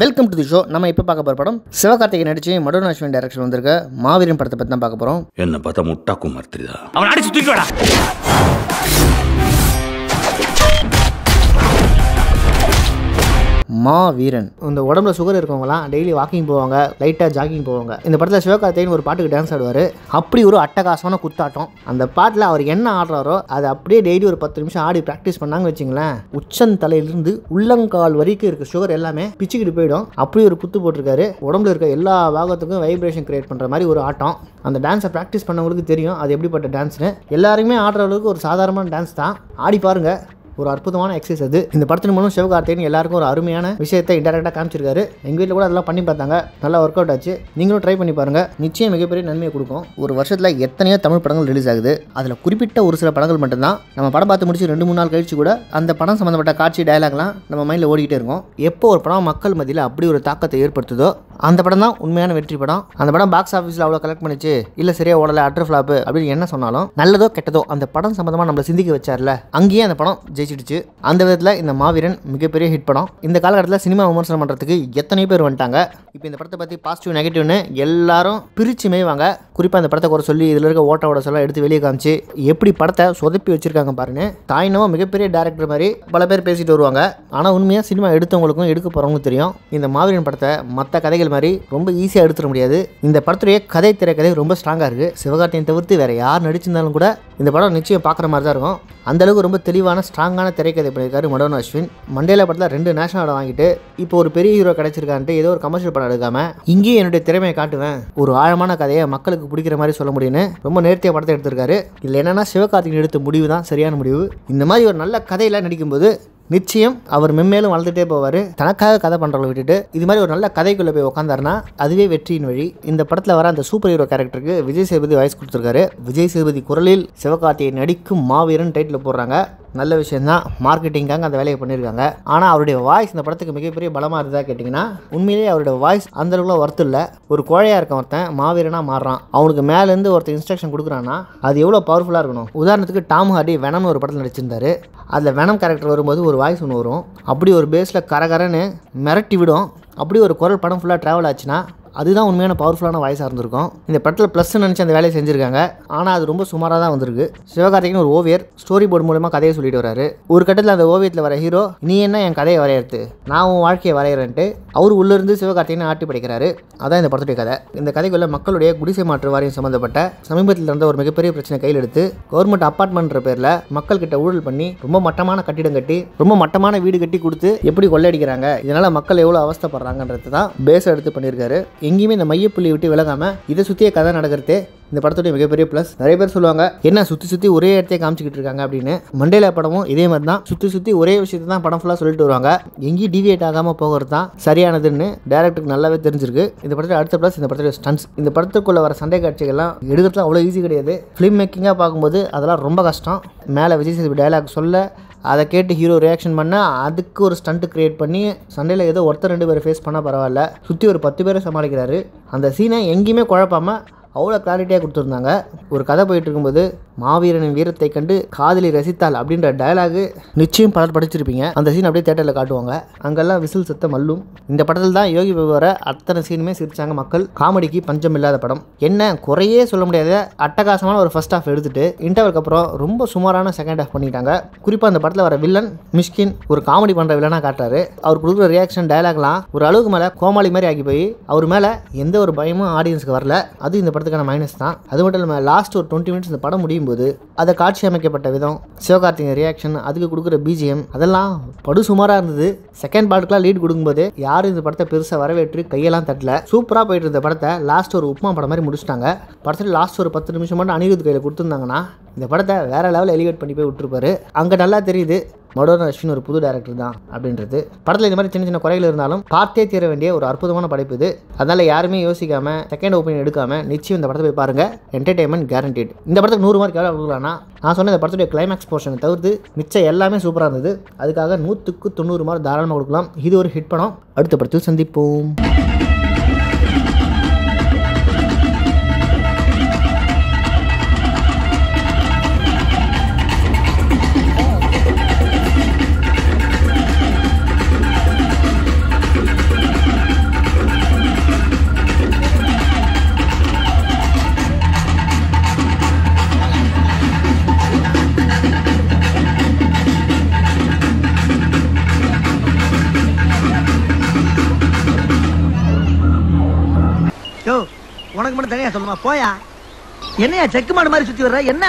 Welcome to the show நம்ம இப்போ பார்க்க போகிற படம் சிவகார்த்திகேயன் நடிச்சு மடோன் அஸ்வின் டைரக்ஷன் வந்திருக்க மாவீரன் படத்தை பற்றி தான் பார்க்க போகிறோம் என்ன பார்த்தா முட்டா குமார் தெரியுதா? அவன் அடிச்சு தூக்கி மா மாவீரன். இந்த உடம்புல சுகர் இருக்கவங்களாம் டெய்லி வாக்கிங் போவாங்க லைட்டாக ஜாகிங் போவாங்க. இந்த படத்தில் சிவகார்த்திகேயன் ஒரு பாட்டுக்கு டான்ஸ் ஆடுவார். அப்படி ஒரு அட்டகாசமான குத்தாட்டம். அந்த பாட்டில் அவர் என்ன ஆடுறாரோ அதை அப்படியே டெய்லி ஒரு பத்து நிமிஷம் ஆடி ப்ராக்டிஸ் பண்ணாங்க வச்சுங்களேன் உச்சந்தலையிலிருந்து உள்ளங்கால் வரைக்கும் இருக்க சுகர் எல்லாமே பிச்சுக்கிட்டு போயிடும். அப்படி ஒரு குத்து போட்டிருக்காரு. உடம்புல இருக்க எல்லா பாகத்துக்கும் வைப்ரேஷன் கிரியேட் பண்ணுற மாதிரி ஒரு ஆட்டம். அந்த டான்ஸை ப்ராக்டிஸ் பண்ணவங்களுக்கு தெரியும் அது எப்படிப்பட்ட டான்ஸ்னு எல்லாருமே ஆடுற அளவுக்கு ஒரு சாதாரணமான டான்ஸ் தான். ஆடி பாருங்கள் ஒரு அற்புதமான எக்ஸசைஸ் அது. இந்த படத்தின் மூலம் சிவகார்த்திகேயன் எல்லாருக்கும் ஒரு அருமையான விஷயத்தை இன்டெரக்டாக காமிச்சிருக்காரு. எங்கள் வீட்டில் கூட அதெல்லாம் பண்ணி பார்த்தாங்க. நல்லா ஒர்க் அவுட் ஆச்சு. நீங்களும் ட்ரை பண்ணி பாருங்கள் நிச்சயம் மிகப்பெரிய நன்மையை கொடுக்கும். ஒரு வருஷத்தில் எத்தனையோ தமிழ் படங்கள் ரிலீஸ் ஆகுது. அதில் குறிப்பிட்ட ஒரு சில படங்கள் மட்டும்தான். நம்ம படம் பார்த்து முடிச்சு ரெண்டு மூணு நாள் கழிச்சு கூட அந்த படம் சம்மந்தப்பட்ட காட்சி டயலாக்லாம் நம்ம மைண்டில் ஓடிக்கிட்டே இருக்கும். எப்போ ஒரு படம் மக்கள் மத்தியில் அப்படி ஒரு தாக்கத்தை ஏற்படுத்துதோ அந்த படம் தான் உண்மையான வெற்றி படம். அந்த படம் பாக்ஸ் ஆஃபீஸில் அவ்வளோ கலெக்ட் பண்ணிச்சு. இல்லை சரியா ஓடலை அட்ரு ஃப்ளாப்பு அப்படின்னு என்ன சொன்னாலும் நல்லதோ கெட்டதோ அந்த படம் சம்மந்தமாக நம்மளை சிந்திக்க வச்சார்ல அங்கேயே அந்த படம் ஜெயிச்சிடுச்சு. அந்த விதத்தில் இந்த மாவீரன் மிகப்பெரிய ஹிட் படம். இந்த காலகட்டத்தில் சினிமா விமர்சனம் பண்ணுறதுக்கு எத்தனை பேர் வந்துட்டாங்க. இப்போ இந்த படத்தை பற்றி பாசிட்டிவ் நெகட்டிவ்னு எல்லாரும் பிரிச்சு மேய்வாங்க. குறிப்பாக இந்த படத்தை குறை சொல்லி இதில் இருக்க ஓட்ட ஓட சொல்ல எடுத்து வெளியே காமிச்சு எப்படி படத்தை சொதப்பி வச்சிருக்காங்க பாருன்னு தாயினவோ மிகப்பெரிய டேரக்டர் மாதிரி பல பேர் பேசிட்டு வருவாங்க. ஆனால் உண்மையாக சினிமா எடுத்தவங்களுக்கும் எடுக்க போகிறவங்களுக்கும் தெரியும். இந்த மாவீரன் படத்தை மற்ற கதைகள் மாதிரி ரொம்ப ஈஸியாக எடுத்துட முடியாது. இந்த படத்துடைய கதை திரைக்கதை ரொம்ப ஸ்ட்ராங்காக இருக்குது சிவகார்த்தியை தவிர்த்து வேறு யார் நடிச்சிருந்தாலும் கூட இந்த படம் நிச்சயம் பார்க்குற மாதிரி தான் இருக்கும். அந்த அளவுக்கு ரொம்ப தெளிவான ஸ்ட்ராங்கான திரைக்கதை பண்ணியிருக்காரு மடோன் அஸ்வின். மண்டேல படத்தில் ரெண்டு நேஷனல் அவார்டு வாங்கிட்டு இப்போ ஒரு பெரிய ஹீரோ கிடைச்சிருக்கான்ட்டு ஏதோ ஒரு கமர்ஷியல் படம் எடுக்காம இங்கேயும் என்னுடைய திறமையை காட்டுவேன். ஒரு ஆழமான கதையை மக்களுக்கு பிடிக்கிற மாதிரி சொல்ல முடியும்னு ரொம்ப நேர்த்தியாக படத்தை எடுத்திருக்காரு. இதில் என்னென்னா சிவகார்த்திகேயன் எடுத்த முடிவு தான் சரியான முடிவு. இந்த மாதிரி ஒரு நல்ல கதையில் நடிக்கும்போது நிச்சயம் அவர் மென்மேலும் வளர்ந்துட்டே போவார். தனக்காக கதை பண்ணுறவங்களை விட்டுட்டு இது மாதிரி ஒரு நல்ல கதைக்குள்ளே போய் உட்காந்தாருன்னா அதுவே வெற்றியின் வழி. இந்த படத்தில் வர அந்த சூப்பர் ஹீரோ கேரக்டருக்கு விஜய் சேதுபதி வாய்ஸ் கொடுத்துருக்காரு. விஜய் சேதுபதி குரலில் சிவகார்த்திகேயன் நடிக்கும் மாவீரன் டைட்டில் போடுறாங்க. நல்ல விஷயம்தான். மார்க்கெட்டிங்காக அந்த வேலையை பண்ணியிருக்காங்க. ஆனால் அவருடைய வாய்ஸ் இந்த படத்துக்கு மிகப்பெரிய பலமாக இருந்தால் கேட்டிங்கன்னா உண்மையிலேயே அவருடைய வாய்ஸ் அந்த ஒர்த்து இல்லை. ஒரு கோழையாக இருக்க ஒருத்தன் மாவீரனாக மாறுறான். அவனுக்கு மேலேருந்து ஒருத்தன் இன்ஸ்ட்ரக்ஷன் கொடுக்குறான்னா அது எவ்வளோ பவர்ஃபுல்லாக இருக்கணும். உதாரணத்துக்கு டாம் ஹார்டி வெனம்னு ஒரு படத்தில் நடிச்சிருந்தாரு. அதில் வெனம் கேரக்டர் வரும்போது ஒரு வாய்ஸ் ஒன்று வரும். அப்படி ஒரு பேஸில் கரகரன்னு மிரட்டி விடும். அப்படி ஒரு குரல் படம் ஃபுல்லாக ட்ராவல் ஆச்சுன்னா அதுதான் உண்மையான பவர்ஃபுல்லான வாய்ஸாக இருந்திருக்கும் இந்த படத்தில் ப்ளஸ் நினச்சி அந்த வேலையை செஞ்சுருக்காங்க. ஆனால் அது ரொம்ப சுமாராக தான் வந்திருக்கு. சிவகார்த்திகன் ஒரு ஓவியர் ஸ்டோரி போர்டு மூலமாக கதையை சொல்லிட்டு வராரு ஒரு கட்டத்தில் அந்த ஓவியத்தில் வர ஹீரோ நீ என்ன என் கதையை வரையறது நான் உன் வாழ்க்கையை வரைகிறேன்ட்டு அவர் உள்ளிருந்து சிவகார்த்திகனை ஆட்டி படிக்கிறாரு. அதான் இந்த படத்துடைய கதை. இந்த கதைக்குள்ள மக்களுடைய குடிசை மாற்று வாரியம் சம்மந்தப்பட்ட சமீபத்தில் இருந்த ஒரு மிகப்பெரிய பிரச்சனை கையில் எடுத்து கவர்மெண்ட் அப்பார்ட்மெண்ட்ன்ற பேரில் மக்கள்கிட்ட ஊழல் பண்ணி ரொம்ப மட்டமான கட்டிடம் கட்டி ரொம்ப மட்டமான வீடு கட்டி கொடுத்து எப்படி கொள்ளையடிக்கிறாங்க? இதனால் மக்கள் எவ்வளோ அவஸ்தப்படுறாங்கன்றது தான் பேஸ் எடுத்து பண்ணியிருக்காரு. எங்கேயுமே இந்த மையப்புள்ளி விட்டு விலகாமல் இதை சுற்றிய கதை நடக்கிறது இந்த படத்துடைய மிகப்பெரிய ப்ளஸ் நிறைய பேர் சொல்லுவாங்க என்ன சுற்றி சுற்றி ஒரே இடத்தையே காமிச்சிக்கிட்டு இருக்காங்க அப்படின்னு. மண்டேல படமும் இதே மாதிரி தான். சுற்றி சுற்றி ஒரே விஷயத்தை தான் படம் ஃபுல்லாக சொல்லிட்டு வருவாங்க. எங்கேயும் டிவியேட் ஆகாமல் போகிறது தான் சரியானதுன்னு டேரக்டருக்கு நல்லாவே தெரிஞ்சிருக்கு. இந்த படத்தில் அடுத்த ப்ளஸ் இந்த படத்துடைய ஸ்டன்ஸ் இந்த படத்துக்குள்ள வர சண்டை காட்சிகள்லாம் எடுக்கிறதுலாம் அவ்வளோ ஈஸி கிடையாது. ஃபிலிம் மேக்கிங்காக பார்க்கும்போது அதெல்லாம் ரொம்ப கஷ்டம். மேலே விஜய் சேதுபதி டைலாக் சொல்ல அதை கேட்டு ஹீரோ ரியாக்ஷன் பண்ணால் அதுக்கு ஒரு ஸ்டண்ட்டு க்ரியேட் பண்ணி சண்டையில் ஏதோ ஒருத்தர் ரெண்டு பேர் ஃபேஸ் பண்ணால் பரவாயில்ல. சுற்றி ஒரு பத்து பேரை சமாளிக்கிறாரு. அந்த சீனை எங்கேயுமே குழப்பாமல் அவ்வளோ கிளாரிட்டியாக கொடுத்துருந்தாங்க. ஒரு கதை போயிட்டு இருக்கும்போது மாவீரனின் வீரத்தை கண்டு காதலி ரசித்தாள் அப்படின்ற டயலாகு நிச்சயம் பலர் படிச்சிருப்பீங்க. அந்த சீன் அப்படியே தேட்டரில் காட்டுவாங்க. அங்கெல்லாம் விசில் சத்தம் மல்லும். இந்த படத்தில் தான் யோகி பாபு வர அத்தனை சீனுமே சிரிச்சாங்க மக்கள். காமெடிக்கு பஞ்சம் இல்லாத படம். என்ன குறையே சொல்ல முடியாத அட்டகாசமான ஒரு ஃபர்ஸ்ட் ஹாஃப் எடுத்துட்டு இன்டர்வலுக்கு அப்புறம் ரொம்ப சுமாரான செகண்ட் ஹாஃப் பண்ணிட்டாங்க. குறிப்பாக அந்த படத்தில் வர வில்லன் மிஷ்கின் ஒரு காமெடி பண்ணுற வில்லனாக காட்டுறாரு. அவர் கொடுக்குற ரியாக்ஷன் டயலாக்லாம் ஒரு அளவுக்கு மேலே கோமாளி மாதிரி ஆகி போய் அவர் மேலே எந்த ஒரு பயமும் ஆடியன்ஸ்க்கு வரல. அது இந்த படத்துக்கான மைனஸ் தான். அது மட்டும் இல்லாமல் லாஸ்ட் ஒரு டுவெண்ட்டி மினிட்ஸ் இந்த படம் முடியும் போது அதை காட்சி அமைக்கப்பட்ட விதம் சிவகார்த்திகேயன் ரியாக்ஷன் அதுக்கு கொடுக்குற பிஜிஎம் அதெல்லாம் படு சுமாராக இருந்தது. செகண்ட் பார்ட்டுக்குலாம் லீட் கொடுக்கும்போது யாரும் இந்த படத்தை பெருசாக வரவேற்று கையெல்லாம் தட்டல. சூப்பராக போயிட்டு இருந்த படத்தை லாஸ்ட் ஒரு உப்புமா படம் மாதிரி முடிச்சிட்டாங்க. படத்தில் லாஸ்ட் ஒரு பத்து நிமிஷம் மட்டும் அனிருத் கையில் கொடுத்துருந்தாங்கன்னா இந்த படத்தை வேற லெவலில் எலிவேட் பண்ணி போய் விட்டுருப்பாரு. அங்கே நல்லா தெரியுது மடோன அஸ்வின் ஒரு புது டேரக்டர் தான் அப்படின்றது. படத்தில் இந்த மாதிரி சின்ன சின்ன குறைகள் இருந்தாலும் பார்த்தே தீர வேண்டிய ஒரு அற்புதமான படைப்பு இது. அதனால் யாருமே யோசிக்காம செகண்ட் ஒப்பீனியன் எடுக்காம நிச்சயம் இந்த படத்தை போய் பாருங்க. என்டர்டைன்மெண்ட் கேரண்டட் இந்த படத்துக்கு நூறு மார்க் எவ்வளோ கொடுக்கலாம்னா நான் சொன்ன இந்த படத்துடைய கிளைமேக்ஸ் போர்ஷனை தவிர்த்து மிச்சம் எல்லாமே சூப்பராக இருந்தது. அதுக்காக நூற்றுக்கு தொண்ணூறு மார்க் தாராளமாக கொடுக்கலாம். இது ஒரு ஹிட் படம். அடுத்த படத்தில் சந்திப்போம். போயா? என்னையா செக்கு மாடு மாதிரி சுத்தி வர்ற? என்ன?